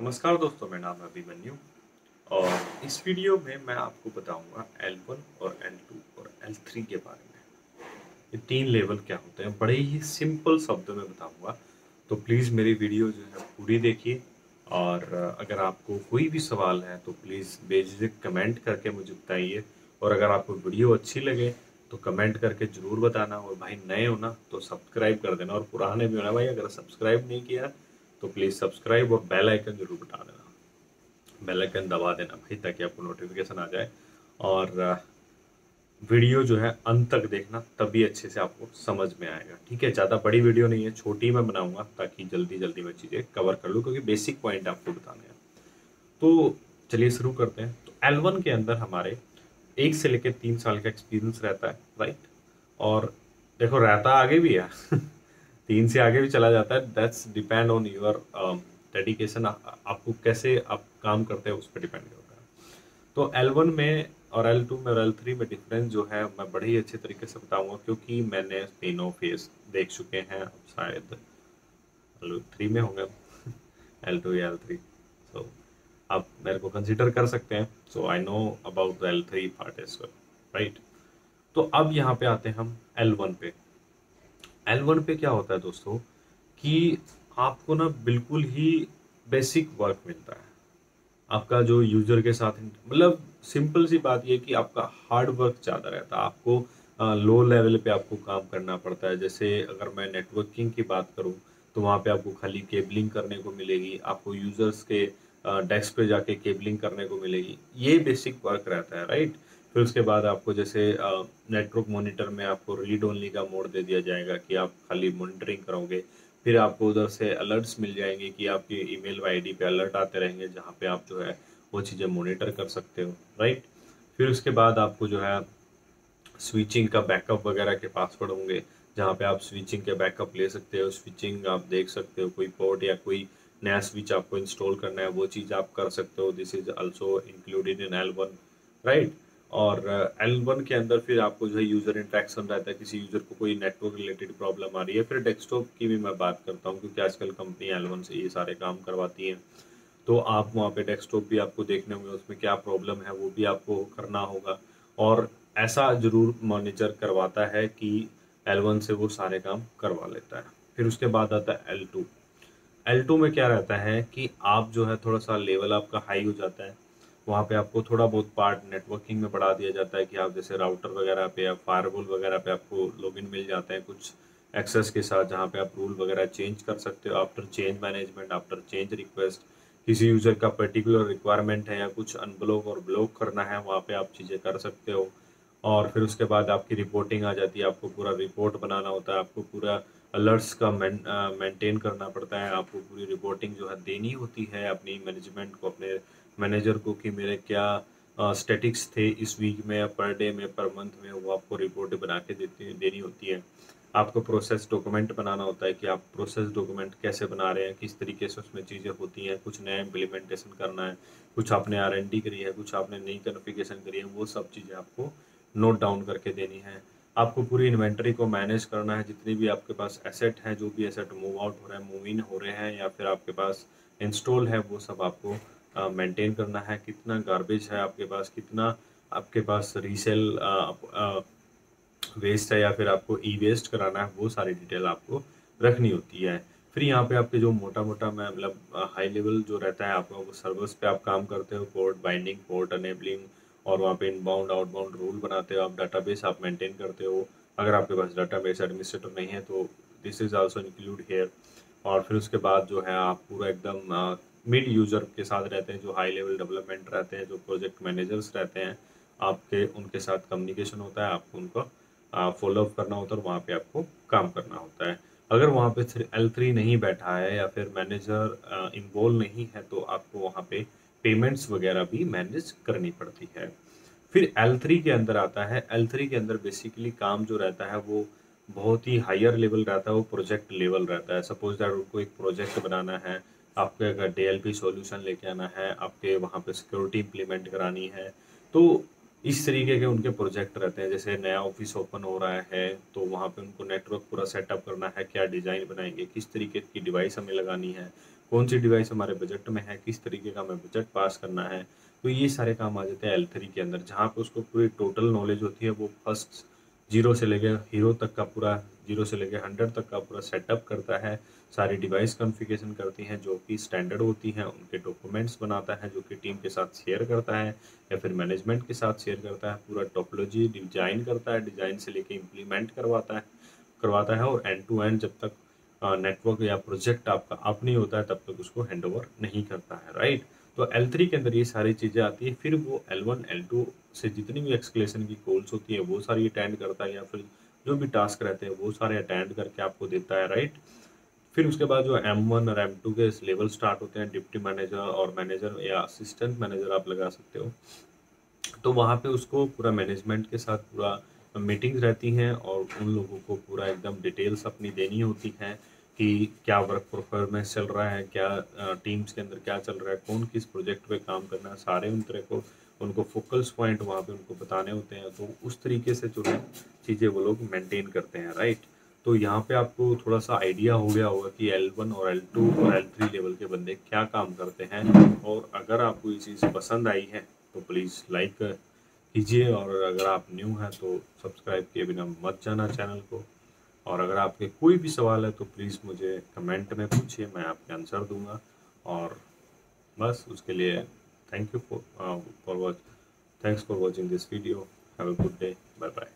नमस्कार दोस्तों, मेरा नाम है अभिमन्यु और इस वीडियो में मैं आपको बताऊँगा L1 और L2 और L3 के बारे में। ये तीन लेवल क्या होते हैं? बड़े ही सिंपल शब्दों में बताऊँगा। तो प्लीज़ मेरी वीडियो जो है पूरी देखिए और अगर आपको कोई भी सवाल है तो प्लीज़ बेझिझक कमेंट करके मुझे बताइए और अगर आपको वीडियो अच्छी लगे तो कमेंट करके ज़रूर बताना और भाई नए हो ना तो सब्सक्राइब कर देना और पुराने भी होना भाई, अगर सब्सक्राइब नहीं किया तो प्लीज़ सब्सक्राइब और बेल आइकन ज़रूर बता देना। बेल आइकन दबा देना भाई, ताकि आपको नोटिफिकेशन आ जाए। और वीडियो जो है अंत तक देखना, तभी अच्छे से आपको समझ में आएगा। ठीक है, ज़्यादा बड़ी वीडियो नहीं है, छोटी मैं बनाऊँगा, ताकि जल्दी जल्दी मैं चीज़ें कवर कर लूँ, क्योंकि बेसिक पॉइंट आपको बताने हैं। तो चलिए शुरू करते हैं। तो एल के अंदर हमारे एक से लेकर तीन साल का एक्सपीरियंस रहता है राइट और देखो, रहता आगे भी है। तीन से आगे भी चला जाता है। That's depend on your dedication आपको कैसे आप काम करते हैं उस पर डिपेंड करता है तो एल वन में और एल टू में और एल थ्री में डिफरेंस जो है, मैं बड़े ही अच्छे तरीके से बताऊँगा क्योंकि मैंने तीनों फेस देख चुके हैं। अब शायद एल थ्री में होंगे। एल टू या एल थ्री सो आप मेरे को कंसिडर कर सकते हैं। So I know about the L three part as right तो अब यहाँ पे आते हैं हम एल वन पे। एल वन पे क्या होता है दोस्तों कि आपको ना बिल्कुल ही बेसिक वर्क मिलता है। आपका जो यूज़र के साथ मतलब सिंपल सी बात यह कि आपका हार्ड वर्क ज़्यादा रहता है। आपको लो लेवल पे आपको काम करना पड़ता है। जैसे अगर मैं नेटवर्किंग की बात करूँ तो वहाँ पे आपको खाली केबलिंग करने को मिलेगी, आपको यूज़र्स के डेस्क पे जाके केबलिंग करने को मिलेगी। ये बेसिक वर्क रहता है राइट फिर उसके बाद आपको जैसे नेटवर्क मॉनिटर में आपको रीड ओनली का मोड दे दिया जाएगा कि आप खाली मॉनिटरिंग करोगे। फिर आपको उधर से अलर्ट्स मिल जाएँगे कि आपकी ईमेल आईडी पे अलर्ट आते रहेंगे, जहाँ पे आप जो है वो चीज़ें मॉनिटर कर सकते हो राइट फिर उसके बाद आपको जो है स्विचिंग का बैकअप वगैरह के पासवर्ड होंगे, जहाँ पे आप स्विचिंग के बैकअप ले सकते हो स्विचिंग आप देख सकते हो, कोई पोर्ट या कोई नया स्विच आपको इंस्टॉल करना है, वो चीज़ आप कर सकते हो। This is also included in L one right और एल uh, वन के अंदर फिर आपको जो है यूज़र इंट्रैक्शन रहता है किसी यूज़र को कोई नेटवर्क रिलेटेड प्रॉब्लम आ रही है फिर डेस्कटॉप की भी मैं बात करता हूँ क्योंकि आजकल कंपनी एल वन से ये सारे काम करवाती हैं। तो आप वहाँ पे डेस्कटॉप भी आपको देखने होंगे उसमें क्या प्रॉब्लम है वो भी आपको करना होगा। और ऐसा ज़रूर मैनेजर करवाता है कि एल वन से वो सारे काम करवा लेता है। फिर उसके बाद आता है एल टू एल टू में क्या रहता है कि आप जो है थोड़ा सा लेवल आपका हाई हो जाता है वहाँ पे आपको थोड़ा बहुत पार्ट नेटवर्किंग में बढ़ा दिया जाता है कि आप जैसे राउटर वगैरह पे या फायरवॉल वगैरह पे आपको लॉगिन मिल जाते हैं कुछ एक्सेस के साथ, जहाँ पे आप रूल वगैरह चेंज कर सकते हो after change management after change request किसी यूज़र का पर्टिकुलर रिक्वायरमेंट है या कुछ अनब्लॉक और ब्लॉक करना है, वहाँ पे आप चीज़ें कर सकते हो। और फिर उसके बाद आपकी रिपोर्टिंग आ जाती है, आपको पूरा रिपोर्ट बनाना होता है, आपको पूरा अलर्ट्स का मेंटेन करना पड़ता है, आपको पूरी रिपोर्टिंग जो है देनी होती है अपनी मैनेजमेंट को, अपने मैनेजर को कि मेरे क्या स्टेटिक्स थे इस वीक में या पर डे में पर मंथ में, वो आपको रिपोर्ट बना के देती, देनी होती है। आपको प्रोसेस डॉक्यूमेंट बनाना होता है कि आप प्रोसेस डॉक्यूमेंट कैसे बना रहे हैं, किस तरीके से उसमें चीज़ें होती हैं, कुछ नया इम्प्लीमेंटेशन करना है, कुछ आपने आर करी है, कुछ आपने नई कन्फिगेशन करी है, वो सब चीज़ें आपको नोट डाउन करके देनी है। आपको पूरी इन्वेंट्री को मैनेज करना है, जितनी भी आपके पास एसेट हैं, जो भी एसेट मूव आउट हो रहे हैं मूव इन हो रहे हैं, या फिर आपके पास इंस्टॉल है, वो सब आपको मेंटेन करना है, कितना गार्बेज है आपके पास, कितना आपके पास रीसेल वेस्ट है या फिर आपको ई वेस्ट कराना है, वो सारी डिटेल आपको रखनी होती है। फिर यहाँ पे आपके जो मोटा मोटा मैं मतलब हाई लेवल जो रहता है आपका, वो सर्वर्स पे आप काम करते हो पोर्ट बाइंडिंग पोर्ट अनेबलिंग और वहाँ पे इनबाउंड आउटबाउंड रूल बनाते हो, आप डाटाबेस आप मेंटेन करते हो। अगर आपके पास डाटाबेस एडमिनिस्ट्रेटर नहीं है तो this is also include here और फिर उसके बाद जो है आप पूरा एकदम मिड यूज़र के साथ रहते हैं, जो हाई लेवल डेवलपमेंट रहते हैं, जो प्रोजेक्ट मैनेजर्स रहते हैं, आपके, उनके साथ कम्युनिकेशन होता है, आपको उनको फॉलोअप करना होता है और वहाँ पे आपको काम करना होता है। अगर वहाँ पे एल थ्री नहीं बैठा है या फिर मैनेजर इन्वॉल्व नहीं है तो आपको वहाँ पे पेमेंट्स वगैरह भी मैनेज करनी पड़ती है। फिर एल थ्री के अंदर आता है। एल थ्री के अंदर बेसिकली काम जो रहता है, वो बहुत ही हायर लेवल रहता है, वो प्रोजेक्ट लेवल रहता है। सपोज़ दैट उनको एक प्रोजेक्ट बनाना है आपके अगर डी एल पी सोल्यूशन लेके आना है, आपके वहाँ पे सिक्योरिटी इम्प्लीमेंट करानी है तो इस तरीके के उनके प्रोजेक्ट रहते हैं। जैसे नया ऑफ़िस ओपन हो रहा है तो वहाँ पे उनको नेटवर्क पूरा सेटअप करना है, क्या डिज़ाइन बनाएँगे, किस तरीके की डिवाइस हमें लगानी है, कौन सी डिवाइस हमारे बजट में है, किस तरीके का हमें बजट पास करना है। तो ये सारे काम आ जाते हैं एल थ्री के अंदर, जहाँ पे उसको पूरी टोटल नॉलेज होती है, वो फ़र्स्ट ज़ीरो से लेकर हीरो तक का पूरा ज़ीरो से लेके हंड्रेड तक का पूरा सेटअप करता है सारी डिवाइस कॉन्फ़िगरेशन करती हैं जो कि स्टैंडर्ड होती हैं उनके डॉक्यूमेंट्स बनाता है जो कि टीम के साथ शेयर करता है या फिर मैनेजमेंट के साथ शेयर करता है पूरा टोपोलॉजी डिज़ाइन करता है डिज़ाइन से लेके इम्प्लीमेंट करवाता है करवाता है और एंड टू एंड जब तक नेटवर्क या प्रोजेक्ट आपका अप नहीं होता है तब तक उसको हैंड नहीं करता है राइट तो L3 के अंदर ये सारी चीज़ें आती है फिर वो L1, L2 से जितनी भी एक्सकलेशन की कॉल्स होती है वो सारी अटेंड करता है या फिर जो भी टास्क रहते हैं, वो सारे अटेंड करके आपको देता है राइट फिर उसके बाद जो एम वन और एम टू के लेवल स्टार्ट होते हैं डिप्टी मैनेजर और मैनेजर या असिस्टेंट मैनेजर आप लगा सकते हो। तो वहाँ पे उसको पूरा मैनेजमेंट के साथ पूरा मीटिंग्स रहती हैं और उन लोगों को पूरा एकदम डिटेल्स अपनी देनी होती हैं। कि क्या वर्क परफॉर्मेंस चल रहा है, क्या टीम्स के अंदर क्या चल रहा है, कौन किस प्रोजेक्ट पे काम करना है, सारे उन तरह को, उनको फोकस पॉइंट वहाँ पे उनको बताने होते हैं तो उस तरीके से जो है चीज़ें वो लोग मेंटेन करते हैं राइट तो यहाँ पे आपको थोड़ा सा आइडिया हो गया होगा कि L1 और L2 और L3 लेवल के बंदे क्या काम करते हैं, और अगर आपको ये चीज़ पसंद आई है तो प्लीज़ लाइक कीजिए, और अगर आप न्यू हैं तो सब्सक्राइब किए बिना मत जाना चैनल को। और अगर आपके कोई भी सवाल है तो प्लीज़ मुझे कमेंट में पूछिए, मैं आपके आंसर दूँगा। और बस उसके लिए thank you for for watch thanks for watching this video have a good day bye bye